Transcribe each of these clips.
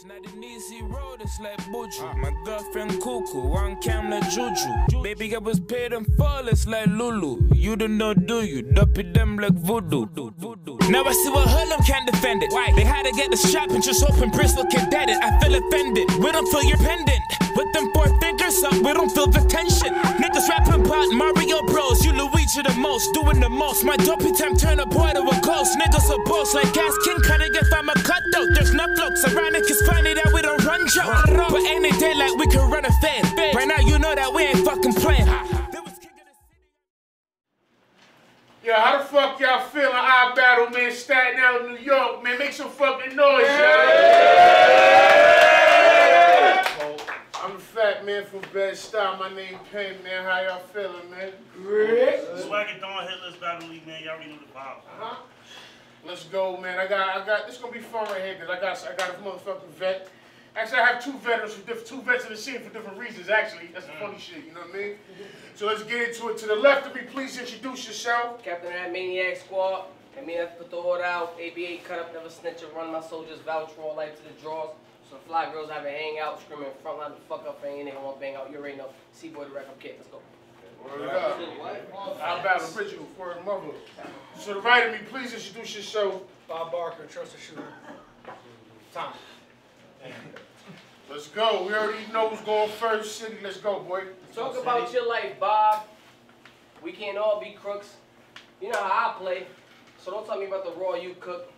It's not an easy road, it's like Buju. Ah. My girlfriend cuckoo, one camera juju. Baby, I was paid in full, it's like Lulu. You don't know, do you? Duppy them like voodoo. Now I see what Harlem can't defend it. Why? They had to get the strap and just hoping Bristol can dead it. I feel offended. We don't feel your pendant. With them four fingers up, we don't feel the tension. Niggas rapping about Mario Bros. You Luigi the most, doing the most. My dopey time turn a boy to a ghost. Niggas are boss like Gas King, cutting if I'm a cutthroat. There's no around it, cause funny that we don't run joke. But any day like we can run a fan. Right now, you know that we ain't fucking playing. Yo, how the fuck y'all feeling? I battle, man. Staten Island, New York, man. Make some fucking noise, yeah. I'm the fat man from Bed-Stuy. My name Penn, man. How y'all feeling, man? Great. Swagger Dawn Hitler's Battle League, man. Y'all already know the vibe. Uh-huh. Let's go, man. I got, I got. This gonna be fun right here, cause I got, I got a motherfucking vet. Actually, I have two veterans for different, two vets in the scene for different reasons. Actually, that's the funny mm. shit. You know what I mean? So let's get into it. To the left of me, please introduce yourself. Captain of that Maniac Squad. And me, that's put the order out. ABA cut up, never snitch or run. My soldiers vouch for all life to the draws. So the fly girls have a hang out, screaming front line the fuck up, and any nigga want bang out. You already know. C-boy the record kid. Let's go. Word up. I battle original for the mother. So the right of me, please introduce yourself. Bob Barker, trusted shooter. Tom. Let's go. We already know who's going first. City, let's go, boy. Talk about your life, Bob. We can't all be crooks. You know how I play. So don't tell me about the raw you cook.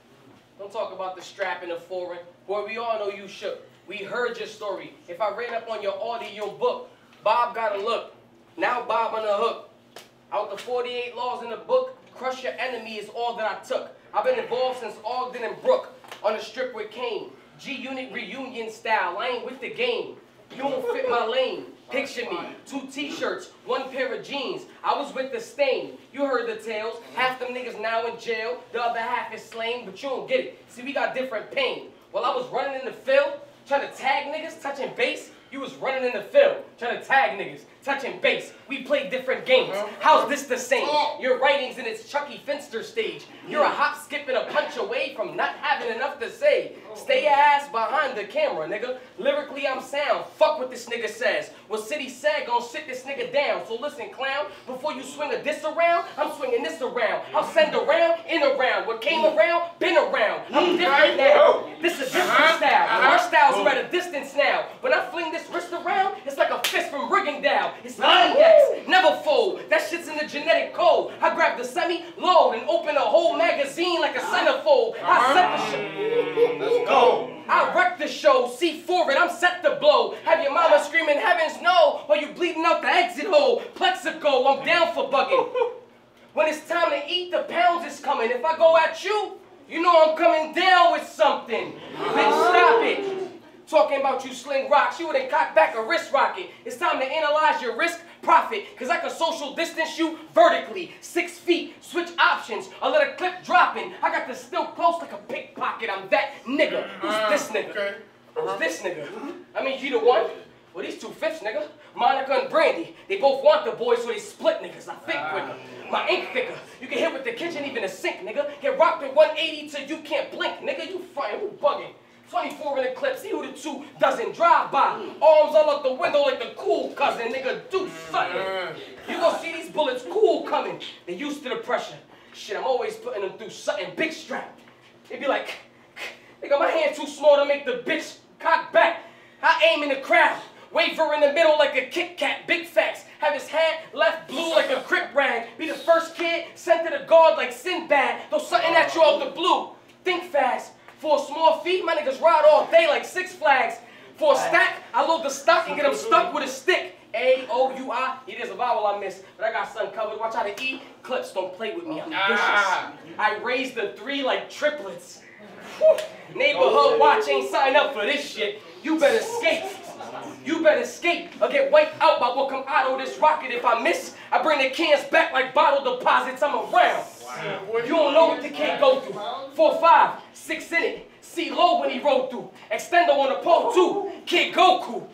Don't talk about the strap in the foreign. Boy, we all know you shook. We heard your story. If I ran up on your audio book, Bob got a look. Now Bob on the hook. Out the 48 laws in the book, crush your enemy is all that I took. I've been involved since Ogden and Brook on the strip with Kane. G-Unit reunion style, I ain't with the game. You don't fit my lane. Picture me, two t-shirts, one pair of jeans. I was with the stain. You heard the tales. Half them niggas now in jail, the other half is slain, but you don't get it. See, we got different pain. While I was running in the field, trying to tag niggas, touching base, you was running in the field, trying to tag niggas, touching base. We play different games. Uh-huh. How's this the same? Oh. Your writing's in its Chuckie Finster stage. You're a hop, skip, and a punch away from not having enough to say. Stay your ass behind the camera, nigga. Lyrically, I'm sound. Fuck what this nigga says. What City said gon' sit this nigga down. So listen, clown, before you swing a diss around, I'm swinging this around. I'll send around, in around. What came mm. around, been around. I'm mm. different now. Oh. This a different uh-huh. style. Uh-huh. Our styles are at oh. a distance now. When I fling this wrist around, it's like a fist from Rigondeaux. It's index, never fold. That shit's in the genetic code. I grab the semi, load, and open a whole magazine like a centerfold. I uh-huh. set the shit. Let's go. I wreck the show, see forward, I'm set to blow. Have your mama screaming, heavens no, while you bleeding out the exit hole. Plaxico, I'm down for bugging. When it's time to eat, the pounds is coming. If I go at you, you know I'm coming down with something. Bitch, stop it. Talking about you rocks, you wouldn't cock back a wrist rocket. It's time to analyze your risk profit, cause I can social distance you vertically. Six feet, switch options, I let a clip dropping. I got this still close like a pickpocket. I'm that nigga. Who's mm-hmm. this nigga? Okay. Who's uh-huh. this nigga? I mean, you the one? Well, these two fifths, nigga. Monica and Brandy. They both want the boys, so they split niggas. I think quicker. Ah. My ink thicker. You can hit with the kitchen, even the sink, nigga. Get rocked at 180 till you can't blink, nigga. You fine, who bugging? 24 in the clip, see who the two doesn't drive by. Arms all out the window like the cool cousin, nigga, do something. Mm. You gonna see these bullets cool coming. They used to the pressure. Shit, I'm always putting them through something big strap. They be like, nigga, my hand too small to make the bitch cock back. I aim in the crowd, waver in the middle like a Kit Kat, big facts. Have his hand left blue like a crip rag. Be the first kid sent to the guard like Sinbad. Throw something at you out the blue. Think fast. For a small fee, my niggas ride all day like Six Flags. For a stack, I load the stock and get them stuck with a stick. A-O-U-I, it is a vowel I miss, but I got something covered. Watch how to E. Clips don't play with me, I'm ah. vicious. I raise the three like triplets. Whew. Neighborhood oh. watch ain't sign up for this shit. You better skate. You better skate or get wiped out by what come out of this rocket. If I miss, I bring the cans back like bottle deposits. I'm around. You don't know what the kid go through. Four, five, six in it. See low when he rolled through. Extendo on the pole too. Kid Goku.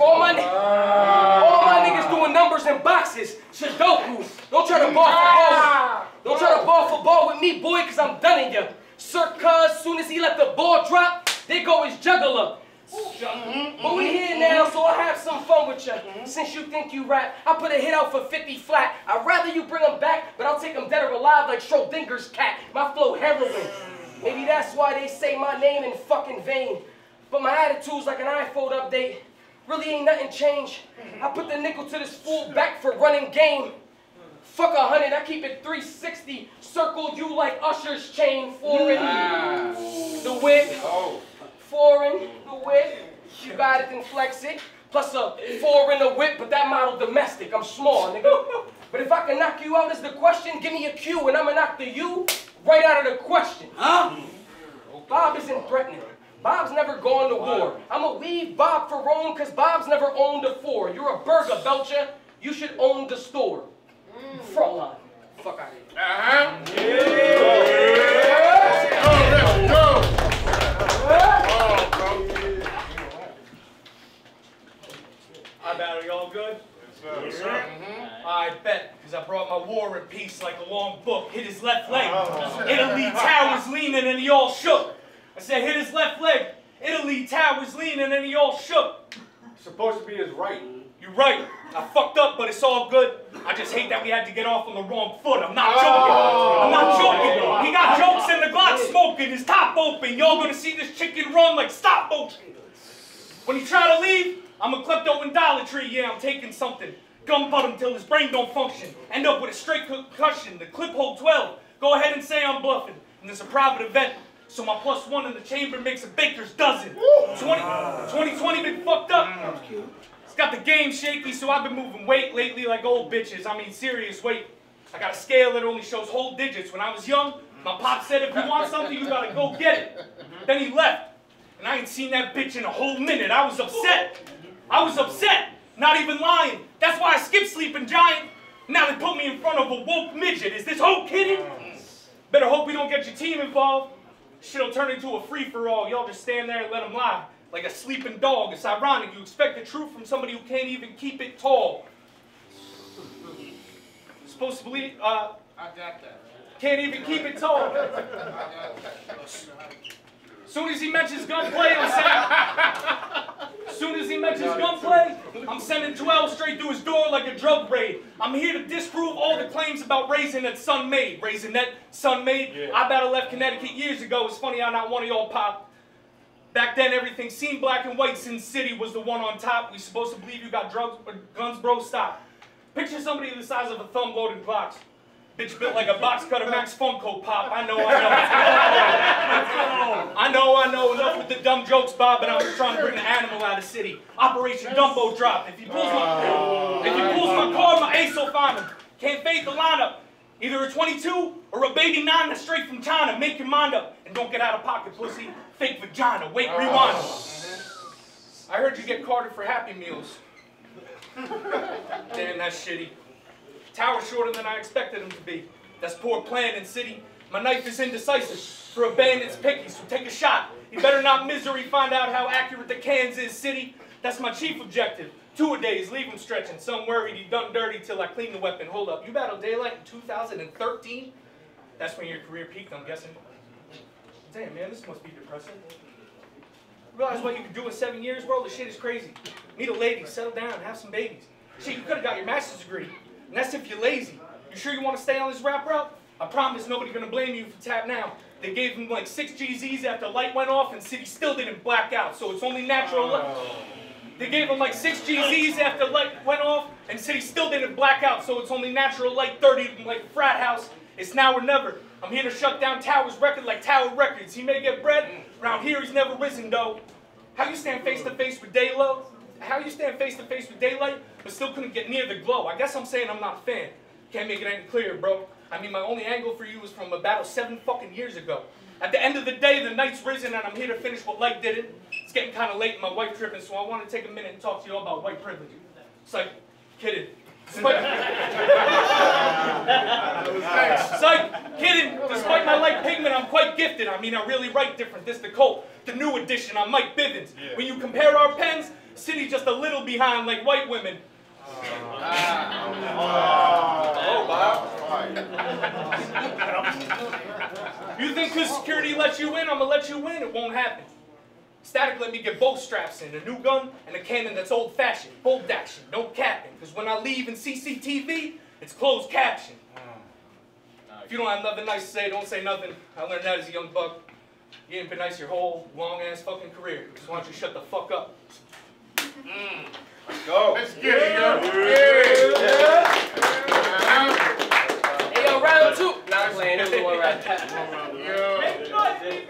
All my, all my niggas doing numbers in boxes. Sudoku. Don't try to ball for ah. ball. Don't try to ball for ball with me, boy, cause I'm done in ya. Sir Cuz, soon as he let the ball drop, There go his juggler. But we here now, so I'll have some fun with you. Since you think you rap, I put a hit out for 50 flat. I'd rather you bring him back, but I'll take him dead or alive like Schrodinger's cat. My flow heroin. Maybe that's why they say my name in fucking vain. But my attitude's like an iPhone update. Really ain't nothing changed. I put the nickel to this fool back for running game. Fuck a hundred, I keep it 360. Circle you like Usher's chain foreign. Ah. The whip. Oh. Foreign, the whip. You got it, then flex it. Plus a four in the whip, but that model domestic. I'm small, nigga. But if I can knock you out is the question, give me a cue and I'ma knock the you right out of the question. Huh? Bob isn't threatening. Bob's never gone to war. I'ma leave Bob for Rome because Bob's never owned a four. You're a burger, Belcher. You should own the store. Mm. Frontline. Fuck out of here. Uh-huh. His left leg. Italy towers leaning and he all shook. Supposed to be his right. You're right. I fucked up, but it's all good. I just hate that we had to get off on the wrong foot. I'm not joking. Oh. I'm not joking. He got jokes in the Glock smoking, his top open. Y'all gonna see this chicken run like stop motion. When he try to leave, I'm a klepto in Dollar Tree. Yeah, I'm taking something. Gun butt him till his brain don't function. End up with a straight concussion. The clip hold 12. Go ahead and say I'm bluffing. And it's a private event. So my plus one in the chamber makes a baker's dozen. 20, 2020 been fucked up. It's got the game shaky, so I've been moving weight lately like old bitches. I mean, serious weight. I got a scale that only shows whole digits. When I was young, my pop said if you want something, you gotta go get it. Then he left. And I ain't seen that bitch in a whole minute. I was upset. I was upset. Not even lying. That's why I skipped sleeping giant. Now they put me in front of a woke midget. Is this whole kidding? Better hope we don't get your team involved. Shit'll turn into a free-for-all. Y'all just stand there and let him lie. Like a sleeping dog. It's ironic. You expect the truth from somebody who can't even keep it tall. Supposed to believe, uh, I got that. can't even keep it tall. Soon as he mentions gunplay, I'm sending. Soon as he mentions gunplay, I'm sending 12 straight through his door like a drug raid. I'm here to disprove all the claims about raising that son made. Raising that son made. I battle left Connecticut years ago. It's funny how not one of y'all popped. Back then, everything seemed black and white. Sin City was the one on top. We supposed to believe you got drugs, or guns, bro. Stop. Picture somebody the size of a thumb loaded Glocks. Bitch built like a box cutter Max Funko Pop. I know, I know. I know, I know. Enough with the dumb jokes, Bob, but I'm just trying to bring the animal out of city. Operation Dumbo Drop. If he pulls my, ah. if he pulls my car, my ace will find him. Can't fade the lineup. Either a 22 or a baby nine that's straight from China. Make your mind up and don't get out of pocket, pussy. Fake vagina. Wait, ah. rewind. I heard you get carded for Happy Meals. Damn, that's shitty. Tower shorter than I expected him to be. That's poor planning, city. My knife is indecisive. For a bandit's picky, so take a shot. You better not misery find out how accurate the cans is, city. That's my chief objective. Two a days, leave him stretching. Some worried he done dirty till I clean the weapon. Hold up, you battled Daylyt in 2013? That's when your career peaked, I'm guessing. Damn, man, this must be depressing. Realize what you can do in seven years, bro? This shit is crazy. Meet a lady, settle down, have some babies. Shit, you could have got your master's degree. And that's if you're lazy. You sure you want to stay on this rap route? I promise nobody's gonna blame you for tap now. They gave him like six GZs after light went off and City still didn't black out, so it's only natural. Oh. light. They gave him like six GZs after light went off and City still didn't black out, so it's only natural light 30 like frat house. It's now or never. I'm here to shut down Tower's record like Tower Records. He may get bread, around here he's never risen though. How you stand face to face with Daylo? How you stand face to face with daylight, but still couldn't get near the glow? I guess I'm saying I'm not a fan. Can't make it any clearer, bro. I mean, my only angle for you was from a battle seven fucking years ago. At the end of the day, the night's risen and I'm here to finish what light didn't. It's getting kind of late and my wife tripping, so I want to take a minute and talk to you all about white privilege. It's like, kidding. Despite, Psych, kidding. Despite my light pigment, I'm quite gifted. I mean, I really write different. This the Colt, the new edition. I'm Mike Bivins. When you compare our pens, City just a little behind, like white women. Oh. You think because security lets you in, I'm gonna let you win? It won't happen. Static let me get both straps in, a new gun and a cannon that's old fashioned, bolt action, no capping. Cause when I leave in CCTV, it's closed caption. If you don't have nothing nice to say, don't say nothing. I learned that as a young buck. You ain't been nice your whole long ass fucking career. So why don't you shut the fuck up? Go. Let's get it, yo. Yeah. Hey, yo, round two. Not playing. It was one round. Yo. Make noise,